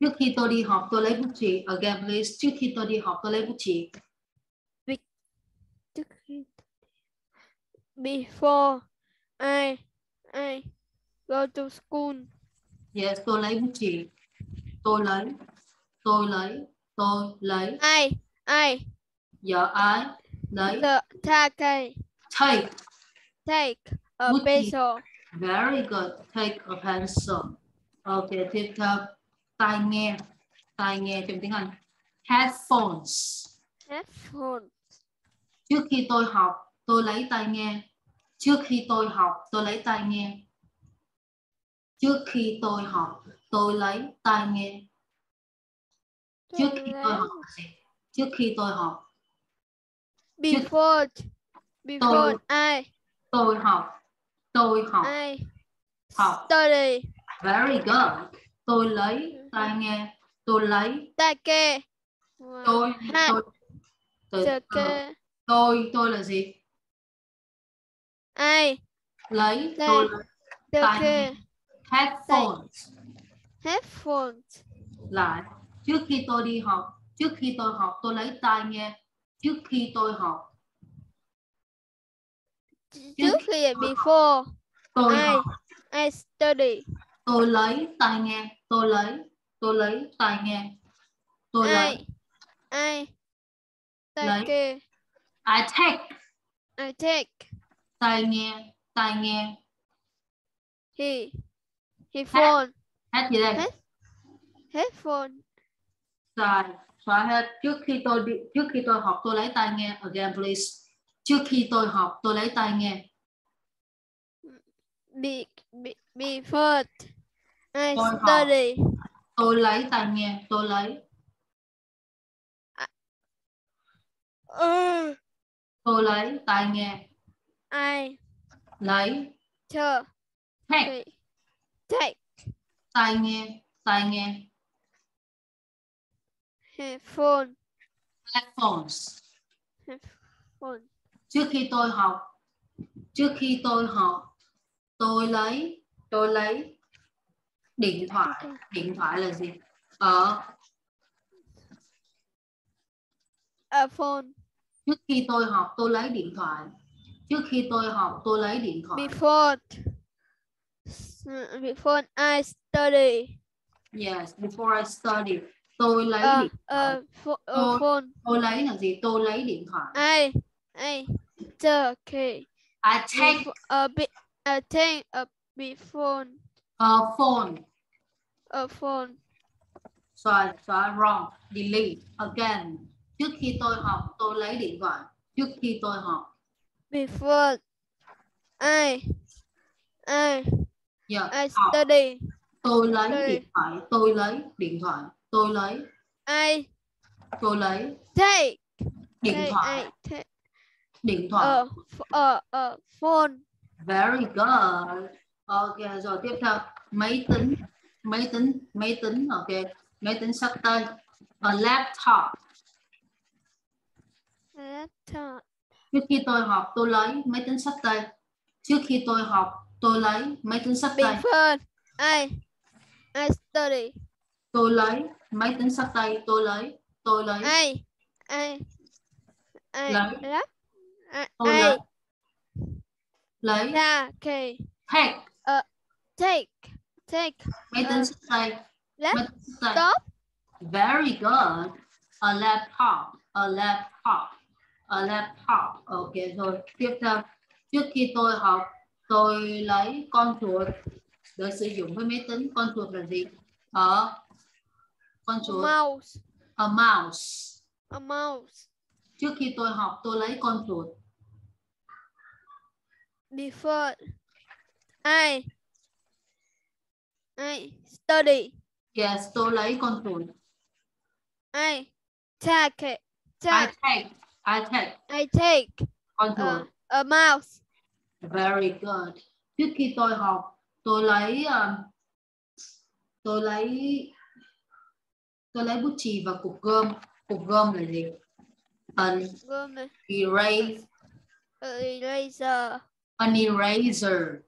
Trước khi tôi đi học tôi lấy bút chì. Again please. Trước khi tôi đi học tôi lấy bút chì. Trước khi before I I go to school. Yes, tôi lấy bút chì. Tôi lấy. Tôi lấy. Tôi lấy. I I Giờ ai lấy. the take Take. take a Bút pencil. Very good. Take a pencil. Ok, tiếp theo. Tai nghe. Tai nghe trong tiếng Anh. Headphones. Headphone. Trước khi tôi học, tôi lấy tai nghe. Trước khi tôi học, tôi lấy tai nghe. Trước khi tôi học, tôi lấy tai nghe. Trước khi tôi học? Trước khi tôi học, Before before I tôi học, tôi học, I học. study Very good. Tôi lấy tai nghe. Tôi lấy tôi hat tôi tôi, take tôi tôi là gì? I Lấy Đây. tôi lấy tai nghe. Headphones. headphones. lại trước khi tôi đi học trước khi tôi học tôi lấy tai nghe. Trước khi tôi học. Trước khi before. tôi I học. I study? Tôi lấy tai nghe tôi lấy tôi lấy tai nghe tôi lấy. I I Lấy. take I take. I take. Tai nghe tai nghe he he phone. Hết gì đây? Hết. headphone sai xóa hết. Trước khi tôi đi trước khi tôi học tôi lấy tai nghe again please. Trước khi tôi học tôi lấy tai nghe be, be, before I Tôi học. study tôi lấy tai nghe tôi lấy. Uh, tôi lấy tai nghe I lấy. Take take take tai nghe tai nghe headphone. Headphones. Phone trước khi tôi học trước khi tôi học tôi lấy tôi lấy điện thoại. điện thoại là gì? Ở a phone. Trước khi tôi học tôi lấy điện thoại. Trước khi tôi học tôi lấy điện thoại. Before before I study. Yes before I study tôi lấy a điện thoại. a, pho- a Tôi- phone. tôi lấy là gì? Tôi lấy điện thoại. I I take I take a bit I take a before a phone a phone. Xóa xóa wrong. Delete. Again. Trước khi tôi học tôi lấy điện thoại. Trước khi tôi học. Before I I yeah. I study? Tôi lấy Study. điện thoại. Tôi lấy điện thoại. Tôi lấy. I tôi lấy. Take. Điện take thoại. I take. Điện thoại. A ph- a a phone. Very good. Ok rồi tiếp theo. Máy tính máy tính máy tính ok. Máy tính sắp tay a laptop. Laptop. Trước khi tôi học tôi lấy máy tính sắp tay trước khi tôi học tôi lấy máy tính sắp tay before I I study? Tôi lấy máy tính sắp tay tôi lấy tôi lấy. I I I Lấy. tôi lấy. Lấy. Take. Take take take máy tính Ờ. tay máy laptop Very good. A laptop. A laptop. A laptop. Ok rồi. Tiếp theo. Trước khi tôi học, tôi lấy con chuột để sử dụng với máy tính. Con chuột là gì? Ở con chuột. mouse A mouse. a mouse Trước khi tôi học, tôi lấy con chuột. before I I study Yes, tôi lấy con chuột. I take it I take take. I take I take con a, chuột. a mouse Very good. Trước khi tôi học, tôi lấy um, tôi lấy tôi lấy bút chì và cục gôm. Cục gôm là gì? An gồm erase, a eraser an eraser,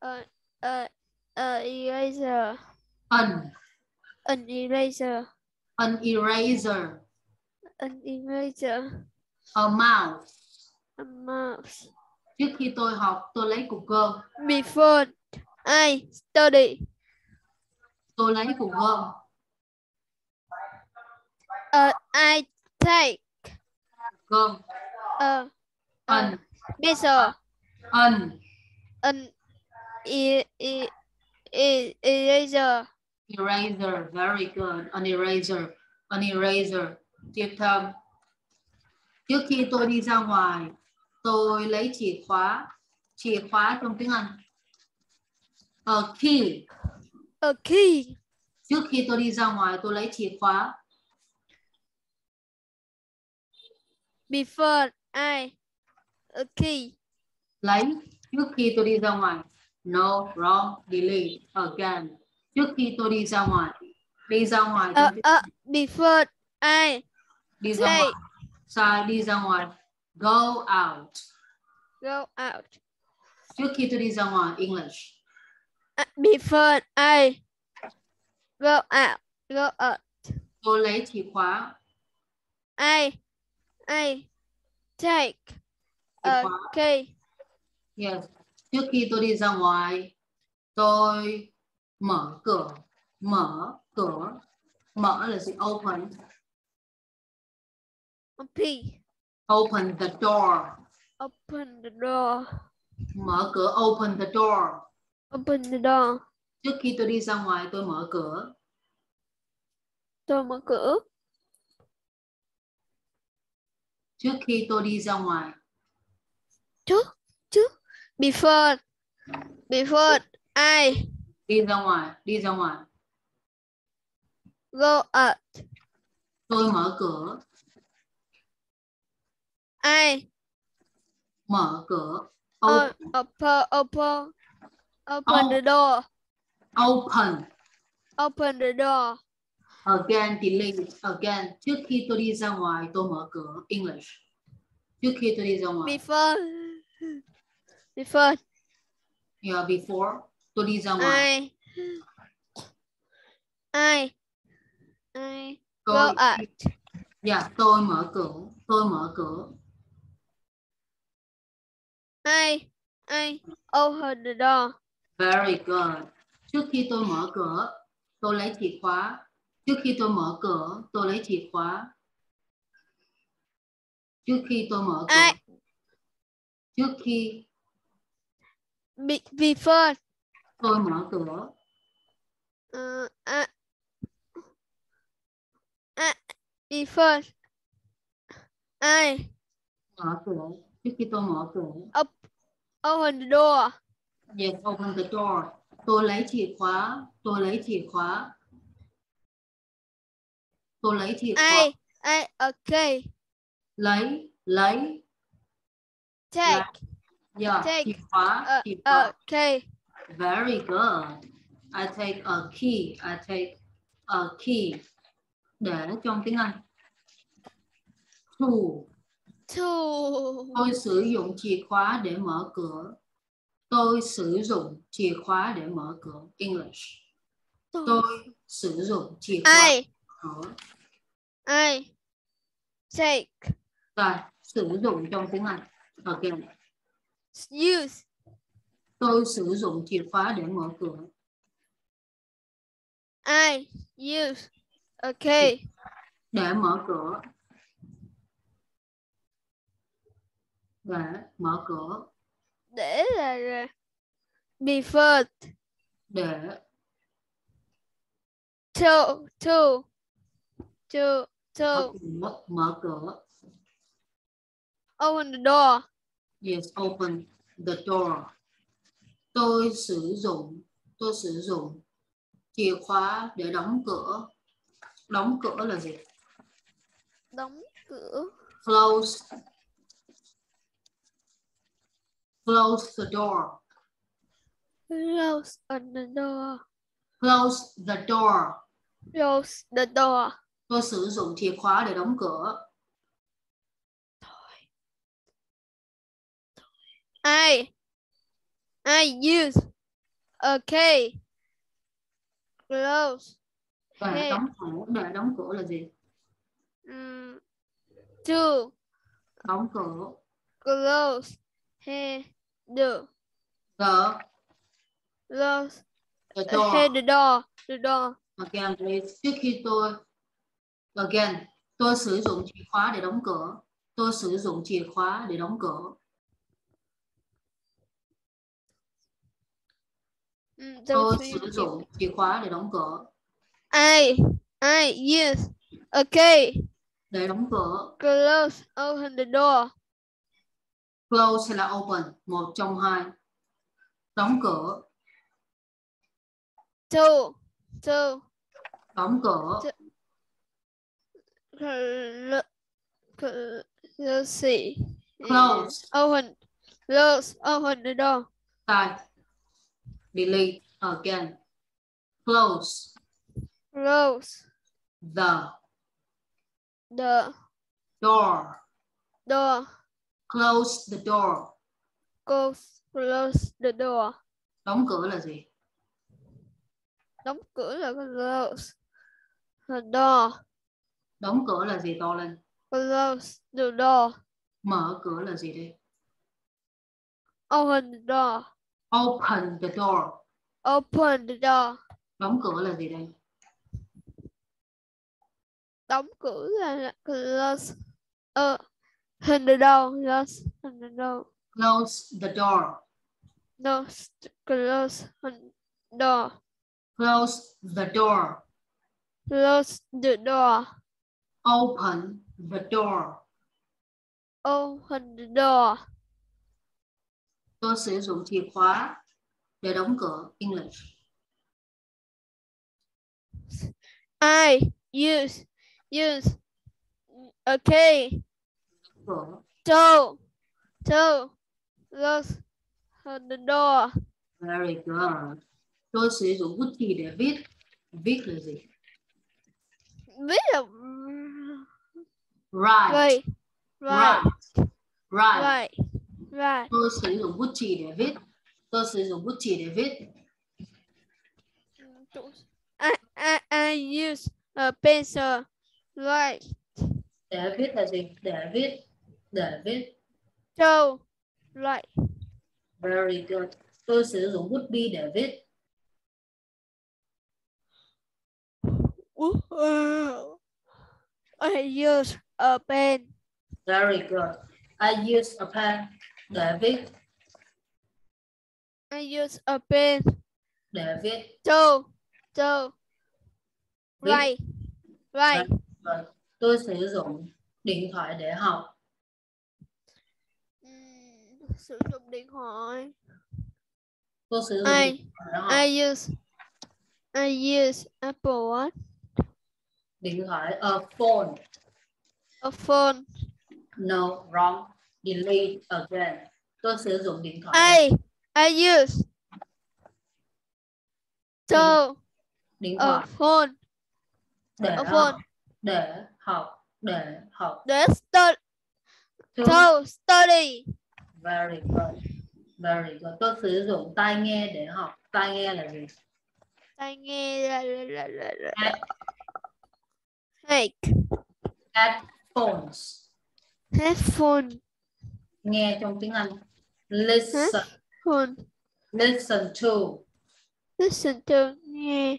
a a a eraser an An eraser. An eraser. An eraser. A mouse. A mouse. Trước khi tôi học, tôi lấy cục gôm. Before I study. Tôi lấy cục gôm. Uh, I take Gôm. a, a An. measure. An. An e, e, e, eraser. Eraser. Very good. An eraser. An eraser. Tiếp theo. Trước khi tôi đi ra ngoài, tôi lấy chìa khóa. Chìa khóa trong tiếng Anh. A key. A key. Trước khi tôi đi ra ngoài, tôi lấy chìa khóa. Before I a key. lấy trước khi tôi đi ra ngoài no wrong delete again trước khi tôi đi ra ngoài đi ra ngoài Uh, trong tiếng- uh, before I đi ra ngoài take sai đi ra ngoài go out go out. trước khi tôi đi ra ngoài English Uh, before I go out. Go out. tôi lấy chìa khóa I I take a key. yes trước khi tôi đi ra ngoài tôi mở cửa mở cửa mở là gì open P. open the door Open the door. mở cửa open the door Open the door. trước khi tôi đi ra ngoài tôi mở cửa Tôi mở cửa. trước khi tôi đi ra ngoài Trước. Before. Before I đi ra ngoài đi ra ngoài. Go out. tôi mở cửa. I mở cửa. Open, open open open the door. open. Open the door. again delete. Again. Trước khi tôi đi ra ngoài tôi mở cửa. English. Trước khi tôi đi ra ngoài. Before. Before yeah, before tôi đi ra ngoài. I I I go tôi out. yeah, tôi mở cửa tôi mở cửa. I I open the door. very good. Trước khi tôi mở cửa tôi lấy chìa khóa. Trước khi tôi mở cửa tôi lấy chìa khóa. Trước khi tôi mở cửa. I trước khi be, before. Tôi mở cửa. Uh, I, I before. I mở cửa. Trước khi tôi mở cửa. Open the door. yes open the door. Tôi lấy chìa khóa. Tôi lấy chìa khóa. Tôi lấy chìa khóa. I I okay. lấy lấy. Take yeah, Take, chìa khóa uh, chìa khóa okay. very good. I take a key. I take a key. Để trong tiếng Anh. Tool Two. tôi sử dụng chìa khóa để mở cửa. Tôi sử dụng chìa khóa để mở cửa. English. Tôi. Sử dụng chìa khóa I. cửa. I. Take. Rồi sử dụng trong tiếng Anh. Again use. Tôi sử dụng chìa khóa để mở cửa. I use. Okay. để mở cửa. Để mở cửa. Để là before. Để. Two mở two cửa, mở cửa. Open the door. Yes open the door. Tôi sử dụng tôi sử dụng. Chìa khóa để đóng cửa. Đóng cửa là gì? Đóng cửa. close. Close the door. Close the door. close the door. Close the door. tôi sử dụng chìa khóa để đóng cửa I I use okay. Close để Hey. đóng cửa để đóng cửa là gì? Um, to đóng cửa. close the the close the door. he the door the door. Again please. Trước khi tôi again tôi sử dụng chìa khóa để đóng cửa. Tôi sử dụng chìa khóa để đóng cửa um, tôi sử dụng chìa khóa để đóng cửa. I I use okay để đóng cửa. Close open the door. Close hay là open? Một trong hai. Đóng cửa. Two two. Đóng cửa. Cl- cl- let's see. Close. open close open the door. Sai delete again. Close. Close. The. The. Door. Door. Close the door. Close close the door. Đóng cửa là gì? Đóng cửa là close the door. Đóng cửa là gì? To lên. Close the door. Mở cửa là gì đây? Open the door open the door. Open the door. Đóng cửa là gì đây? Đóng cửa là close. Uh, the door close the door. Close the door. No close open door. Close the door. Close the door. Open the door. Open the door tôi sử dụng chìa khóa để đóng cửa English I use use okay. Cửa. Two close open the door. Very good. Tôi sử dụng bút chì để viết. Viết là gì? Biết là write. Right right write. Right right tôi sử dụng bút chì để viết tôi sử dụng bút chì để viết I, I, I use a pencil right. Để viết là gì để viết để viết two right. Very good. Tôi sử dụng bút bi để viết Wow. I use a pen. Very good. I use a pen để viết. I use a pen. Để viết. Two Viết. right right tôi sử dụng điện thoại để học. Sử dụng điện thoại. Tôi sử dụng I điện thoại để học. I use I use Apple Watch. Điện thoại a phone. A phone. No wrong delete again. Tôi sử dụng điện thoại I I use. Two điện a thoại. phone. Để a phone. Để học. Để học. Để study to study. Very good. Very good. Tôi sử dụng tai nghe để học. Tai nghe là gì? Tai nghe là là là là, là. Head- headphones. Headphone nghe trong tiếng Anh. Listen. Phone listen to. Listen to. Nghe.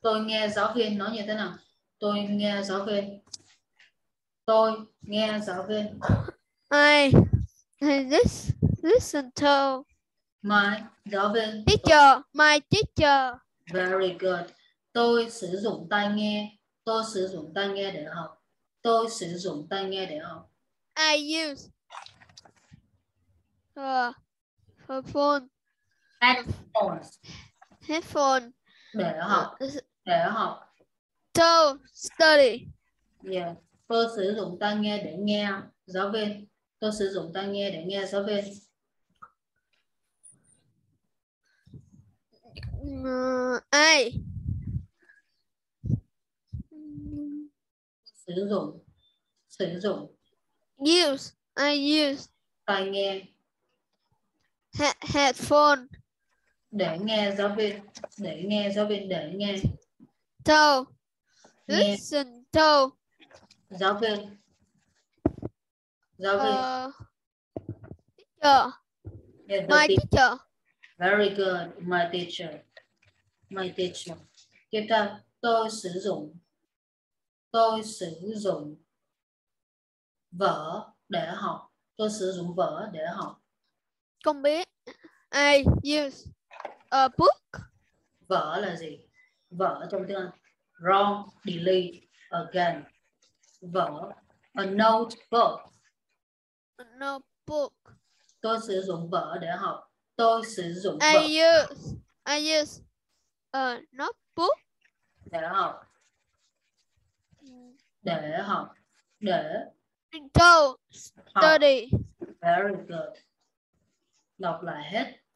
Tôi nghe giáo viên nói như thế nào? Tôi nghe giáo viên. Tôi nghe giáo viên. I. I lis, listen to. My giáo viên. Teacher. My teacher. Very good. Tôi sử dụng tai nghe. Tôi sử dụng tai nghe để học. Tôi sử dụng tai nghe để học. I use her her phone. Headphones. Headphone. Để học. Để học. To study. Yeah. tôi sử dụng tai nghe để nghe. Giáo viên. Tôi sử dụng tai nghe để nghe giáo viên. Uh, I sử dụng. Sử dụng. Use. I use. Tai nghe. he headphone để nghe giáo viên để nghe giáo viên để nghe to nghe listen to giáo viên giáo viên uh, teacher yeah, my teacher. teacher Very good, my teacher. My teacher. Tiếp theo, tôi sử dụng. Tôi sử dụng vở để học. Tôi sử dụng vở để học. con biết I use a book Vở là gì? Vở trong tiếng Anh. Wrong, delete, again. Vở. A notebook. a notebook Tôi sử dụng vở để học. Tôi sử dụng I vở use I use a notebook để học. Để học. Để to học. study Very good lọc lại hết.